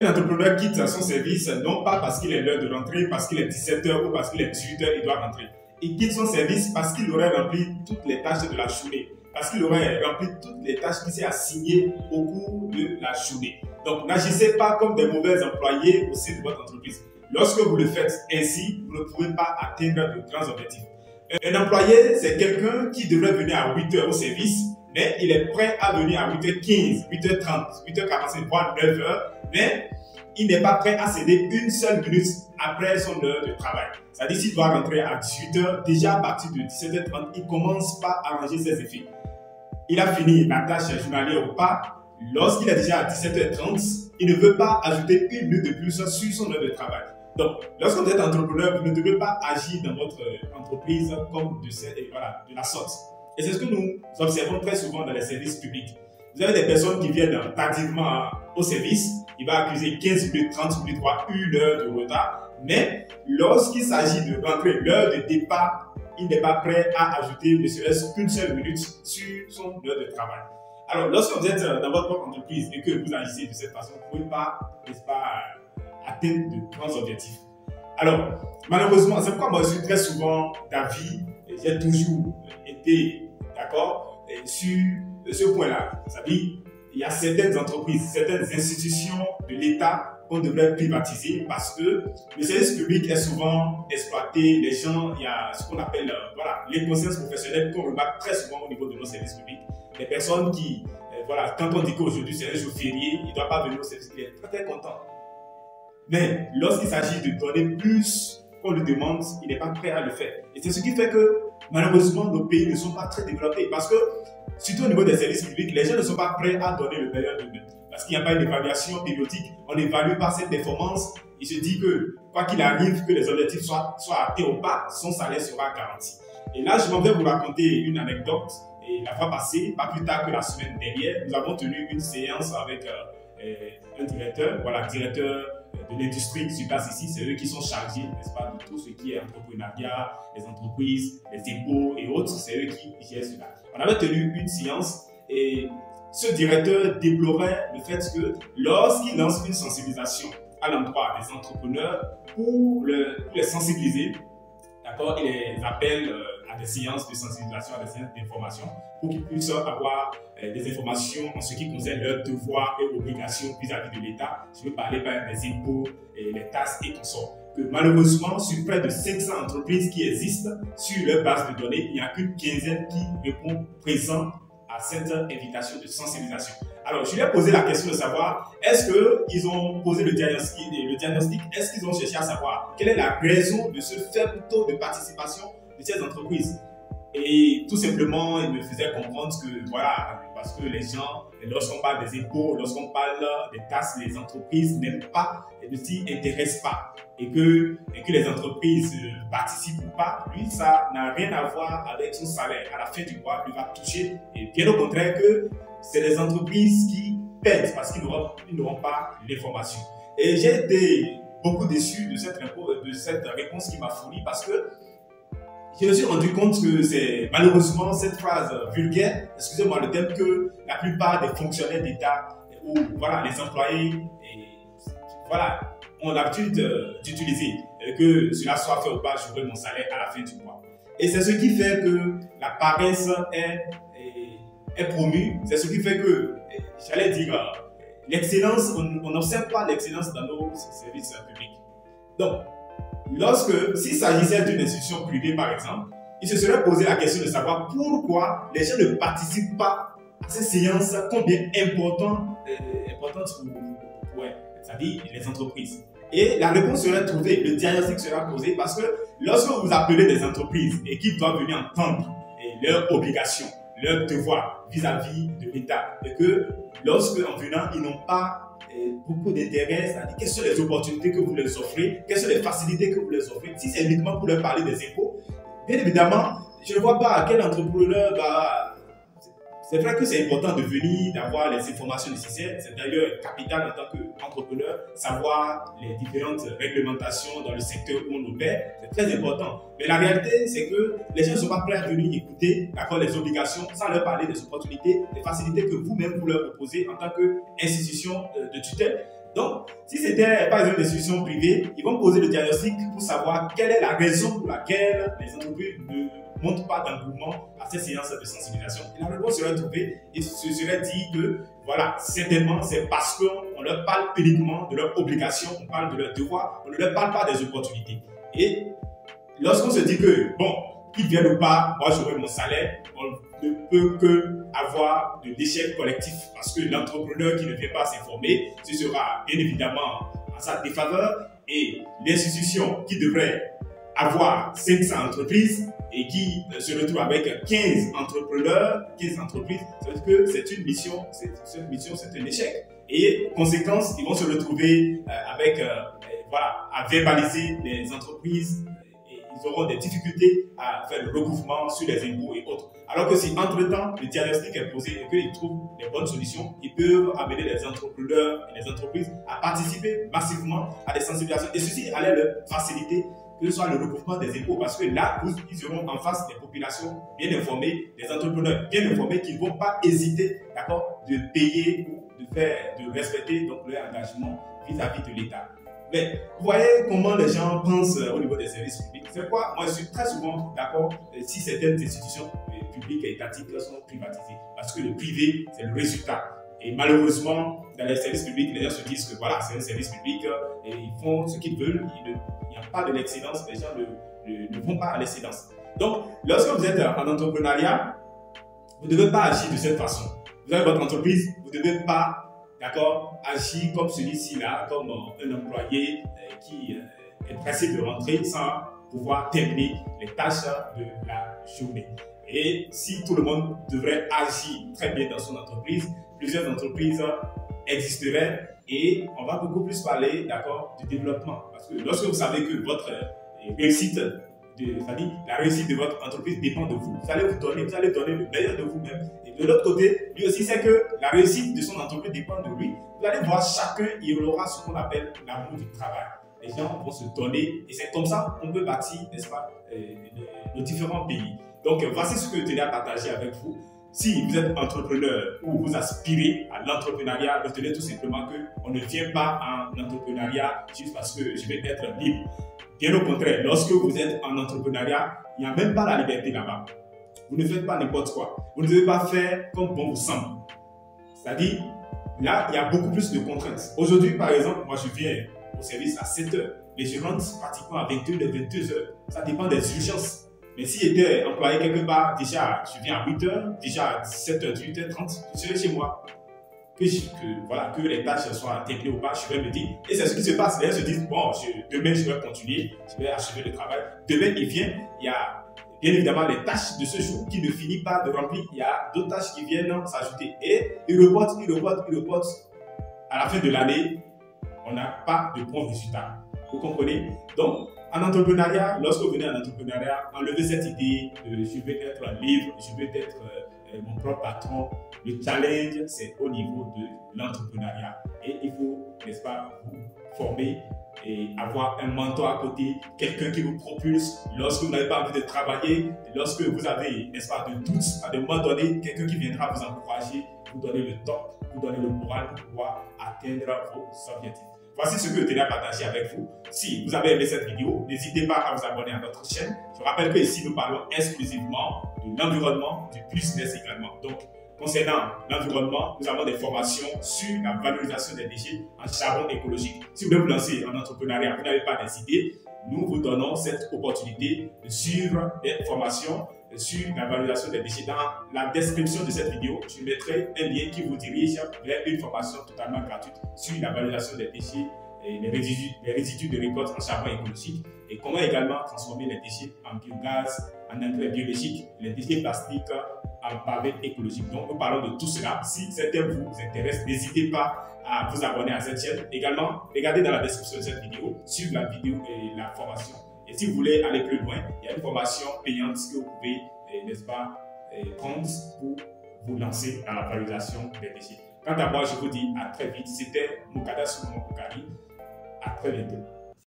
Un entrepreneur quitte son service non pas parce qu'il est l'heure de rentrer, parce qu'il est 17h ou parce qu'il est 18h, il doit rentrer. Il quitte son service parce qu'il aurait rempli toutes les tâches de la journée, parce qu'il aurait rempli toutes les tâches qui s'est assignées au cours de la journée. Donc n'agissez pas comme des mauvais employés au sein de votre entreprise. Lorsque vous le faites ainsi, vous ne pouvez pas atteindre de grands objectifs. Un employé, c'est quelqu'un qui devrait venir à 8h au service, mais il est prêt à venir à 8h15, 8h30, 8h45, voire 9h, mais il n'est pas prêt à céder une seule minute après son heure de travail. C'est-à-dire s'il doit rentrer à 18h, déjà à partir de 17h30, il commence pas à arranger ses effets. Il a fini la tâche journalière ou pas. Lorsqu'il est déjà à 17h30, il ne veut pas ajouter une minute de plus sur son heure de travail. Donc, lorsque vous êtes entrepreneur, vous ne devez pas agir dans votre entreprise comme de, voilà, de la sorte. Et c'est ce que nous observons très souvent dans les services publics. Vous avez des personnes qui viennent tardivement au service, il va accuser 15 minutes, 30 minutes, voire une heure de retard. Mais lorsqu'il s'agit de rentrer l'heure de départ, il n'est pas prêt à ajouter ne serait-ce seule minute sur son heure de travail. Alors, lorsque vous êtes dans votre entreprise et que vous agissez de cette façon, vous ne pouvez pas, n'est-ce pas, de grands objectifs. Alors, malheureusement, c'est pourquoi moi je suis très souvent d'avis, j'ai toujours été d'accord sur ce point-là. C'est-à-dire, il y a certaines entreprises, certaines institutions de l'État qu'on devrait privatiser parce que le service public est souvent exploité. Les gens, il y a ce qu'on appelle euh, voilà, les consciences professionnelles qu'on remarque très souvent au niveau de nos services publics. Les personnes qui, euh, voilà, quand on dit qu'aujourd'hui c'est un jour férié, il ne doit pas venir au service, il est très très content. Mais lorsqu'il s'agit de donner plus qu'on lui demande, il n'est pas prêt à le faire. Et c'est ce qui fait que malheureusement nos pays ne sont pas très développés parce que surtout au niveau des services publics, les gens ne sont pas prêts à donner le meilleur d'eux-mêmes. Parce qu'il n'y a pas une évaluation périodique, on n'évalue pas cette performance. Il se dit que, quoi qu'il arrive, que les objectifs soient, soient atteints ou pas, son salaire sera garanti. Et là, je m'en vais vous raconter une anecdote. Et la fois passée, pas plus tard que la semaine dernière, nous avons tenu une séance avec euh, euh, un directeur, voilà, directeur de l'industrie qui se passe ici, c'est eux qui sont chargés, n'est-ce pas, de tout ce qui est entrepreneuriat, les entreprises, les impôts et autres, c'est eux qui gèrent cela. On avait tenu une séance et ce directeur déplorait le fait que lorsqu'il lance une sensibilisation à l'endroit des entrepreneurs pour, les sensibiliser, d'accord, il les appelle euh, à des séances de sensibilisation, à des séances d'information, pour qu'ils puissent avoir euh, des informations en ce qui concerne leurs devoirs et obligations vis-à-vis de l'État. Je veux parler par des impôts, et les taxes et consorts. Que malheureusement, sur près de 500 entreprises qui existent sur leur base de données, il n'y a qu'une quinzaine qui répond présent à cette invitation de sensibilisation. Alors, je lui ai posé la question de savoir, est-ce qu'ils ont posé le diagnostic, le diagnostic est-ce qu'ils ont cherché à savoir quelle est la raison de ce faible taux de participation de ces entreprises Et tout simplement, il me faisait comprendre que, voilà, parce que les gens, lorsqu'on parle des impôts, lorsqu'on parle des taxes, les entreprises n'aiment pas ne s'y intéressent pas. Et que, et que les entreprises participent ou pas, lui, ça n'a rien à voir avec son salaire. À la fin du mois, il va toucher. Et bien au contraire que c'est les entreprises qui perdent parce qu'ils n'auront pas l'information. Et j'ai été beaucoup déçu de cette, réponse qui m'a fourni parce que je me suis rendu compte que c'est malheureusement cette phrase vulgaire, excusez-moi le terme, que la plupart des fonctionnaires d'État ou voilà, les employés voilà, ont l'habitude d'utiliser. Que cela soit fait ou pas, je veux mon salaire à la fin du mois. Et c'est ce qui fait que la paresse est, est, promue. C'est ce qui fait que, j'allais dire, l'excellence, on n'observe pas l'excellence dans nos services publics. Donc, lorsque, s'il s'agissait d'une institution privée par exemple, il se serait posé la question de savoir pourquoi les gens ne participent pas à ces séances combien importantes, euh, importantes pour, les entreprises. Et la réponse serait trouvée, le diagnostic sera posé parce que lorsque vous appelez des entreprises et qu'ils doivent venir entendre leurs obligations, leurs devoirs vis-à-vis de l'État, et que lorsque en venant, ils n'ont pas beaucoup d'intérêt, c'est-à-dire quelles sont les opportunités que vous leur offrez, quelles sont les facilités que vous leur offrez? Si c'est uniquement pour leur parler des impôts, bien évidemment, je ne vois pas quel entrepreneur va c'est vrai que c'est important de venir, d'avoir les informations nécessaires. C'est d'ailleurs capital en tant qu'entrepreneur, savoir les différentes réglementations dans le secteur où on opère. C'est très important. Mais la réalité, c'est que les gens ne sont pas prêts à venir écouter d'accord, les obligations sans leur parler des opportunités, des facilités que vous-même vous leur proposez en tant qu'institution euh, de tutelle. Donc, si c'était par exemple des institutions privées, ils vont poser le diagnostic pour savoir quelle est la raison pour laquelle les entreprises ne montrent pas d'engouement à ces séances de sensibilisation. Et la réponse serait trouvée et ce serait dit que, voilà, certainement, c'est parce qu'on leur parle uniquement de leurs obligations, on parle de leurs devoirs, on ne leur parle pas des opportunités. Et lorsqu'on se dit que, bon, qu'ils viennent ou pas, moi j'aurai mon salaire, on ne peut que avoir de l'échec collectif parce que l'entrepreneur qui ne vient pas s'informer, ce sera bien évidemment en sa défaveur et l'institution qui devrait avoir 500 entreprises et qui se retrouve avec 15 entrepreneurs, 15 entreprises, ça veut dire que c'est une mission, cette mission c'est un échec. Et conséquence, ils vont se retrouver euh, avec, euh, voilà, à verbaliser les entreprises ils auront des difficultés à faire le recouvrement sur les impôts et autres. Alors que si entre-temps, le diagnostic est posé et qu'ils trouvent les bonnes solutions, ils peuvent amener les entrepreneurs et les entreprises à participer massivement à des sensibilisations. Et ceci allait leur faciliter que ce soit le recouvrement des impôts, parce que là, ils seront en face des populations bien informées, des entrepreneurs bien informés qui ne vont pas hésiter, d'accord, de payer ou de faire, de respecter donc leur engagement vis-à-vis -vis de l'État. Mais vous voyez comment les gens pensent euh, au niveau des services publics. C'est quoi Moi, je suis très souvent d'accord euh, si certaines institutions euh, publiques et étatiques sont privatisées. Parce que le privé, c'est le résultat. Et malheureusement, dans les services publics, les gens se disent que voilà, c'est un service public et ils font ce qu'ils veulent. Il n'y a pas de l'excellence. Les gens ne, vont pas à l'excellence. Donc, lorsque vous êtes en entrepreneuriat, vous ne devez pas agir de cette façon. Vous avez votre entreprise, vous ne devez pas d'accord, agir comme celui-ci là, comme un employé euh, qui euh, est pressé de rentrer sans pouvoir terminer les tâches de la journée. Et si tout le monde devrait agir très bien dans son entreprise, plusieurs entreprises existeraient et on va beaucoup plus parler, d'accord, du développement. Parce que lorsque vous savez que votre euh, réussite de, la réussite de votre entreprise dépend de vous. Vous allez vous donner, vous allez donner le meilleur de vous-même. Et de l'autre côté, lui aussi sait que la réussite de son entreprise dépend de lui. Vous allez voir chacun, il aura ce qu'on appelle l'amour du travail. Les gens vont se donner et c'est comme ça qu'on peut bâtir, n'est-ce pas, euh, nos différents pays. Donc voici ce que je tenais à partager avec vous. Si vous êtes entrepreneur ou vous aspirez à l'entrepreneuriat, retenez tout simplement qu'on ne vient pas en entrepreneuriat juste parce que je vais être libre. Bien au contraire, lorsque vous êtes en entrepreneuriat, il n'y a même pas la liberté là-bas. Vous ne faites pas n'importe quoi. Vous ne devez pas faire comme bon vous semble. C'est-à-dire, là, il y a beaucoup plus de contraintes. Aujourd'hui, par exemple, moi, je viens au service à 7 heures, mais je rentre pratiquement à 22 h 22 heures. Ça dépend des urgences. Mais si j'étais employé quelque part, déjà, je viens à 8 heures, déjà à 17 h 18 h 30, je serai chez moi que, voilà, que les tâches soient terminées ou pas, je vais me dire. Et c'est ce qui se passe. Les gens se disent, bon, demain, je vais continuer, je vais achever le travail. Demain, il vient, il y a bien évidemment les tâches de ce jour qui ne finissent pas de remplir. Il y a d'autres tâches qui viennent s'ajouter. Et il reporte, il reporte, il reporte. À la fin de l'année, on n'a pas de bons résultats. Vous comprenez? Donc, en entrepreneuriat, lorsque vous venez en entrepreneuriat, enlevez cette idée de je vais être libre, je vais être euh, mon propre patron. Le challenge, c'est au niveau de l'entrepreneuriat. Et il faut, n'est-ce pas, vous former et avoir un mentor à côté, quelqu'un qui vous propulse lorsque vous n'avez pas envie de travailler, lorsque vous avez, n'est-ce pas, de doutes, à un moment donné, quelqu'un qui viendra vous encourager, vous donner le temps, vous donner le moral pour pouvoir atteindre vos objectifs. Voici ce que je tenais à partager avec vous. Si vous avez aimé cette vidéo, n'hésitez pas à vous abonner à notre chaîne. Je rappelle que ici, nous parlons exclusivement de l'environnement, du business également. Donc, concernant l'environnement, nous avons des formations sur la valorisation des déchets en charbon écologique. Si vous voulez vous lancer en entrepreneuriat, vous n'avez pas des idées, nous vous donnons cette opportunité de suivre des formations sur la valorisation des déchets. Dans la description de cette vidéo, je mettrai un lien qui vous dirige vers une formation totalement gratuite sur la valorisation des déchets et les résidus, de récolte en charbon écologique et comment également transformer les déchets en biogaz, en engrais biologique, les déchets plastiques en pavé écologique. Donc, nous parlons de tout cela. Si certains vous intéresse, n'hésitez pas à vous abonner à cette chaîne. Également, regardez dans la description de cette vidéo, suivre la vidéo et la formation et si vous voulez aller plus loin, il y a une formation payante que vous pouvez, eh, n'est-ce pas, eh, prendre pour vous lancer dans la valorisation des déchets. Quant à moi, je vous dis à très vite. C'était Moukada Souman À très bientôt.